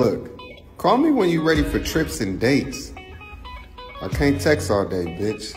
Look, call me when you're ready for trips and dates. I can't text all day, bitch.